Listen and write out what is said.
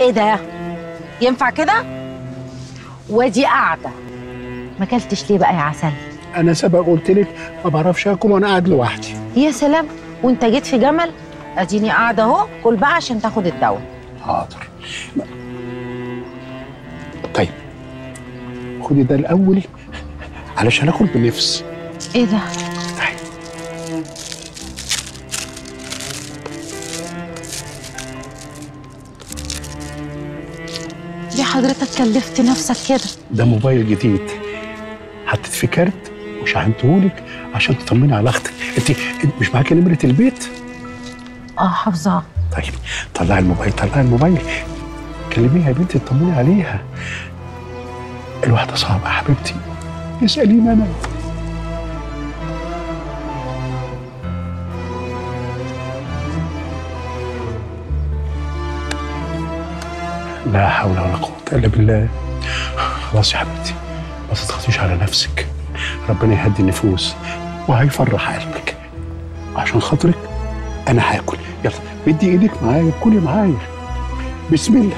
إيه ده؟ ينفع كده؟ وادي قاعدة. ما أكلتش ليه بقى يا عسل؟ أنا سبق قلت لك ما بعرفش أكل وأنا قاعد لوحدي. يا سلام! وأنت جيت في جمل؟ أديني قاعدة أهو كل بقى عشان تاخد الدواء. حاضر. طيب خدي ده الأول علشان أكل بنفس. إيه ده؟ ليه حضرتك كلفت نفسك كده. ده موبايل جديد. حطيت فيه كارت وشحنتهولك عشان تطمني على أختك. انت مش معاكي نمرة البيت؟ آه حافظاه طيب طلعي الموبايل طلعي الموبايل. كلميها يا بنتي اطمني عليها. الواحدة صعبة يا حبيبتي. اسأليني أنا. لا حول ولا قوة إلا بالله. خلاص يا حبيبتي ما تضغطيش على نفسك. ربنا يهدي النفوس وهيفرح قلبك. عشان خاطرك أنا هاكل. يلا بدي إيدك معايا كلي معايا. بسم الله.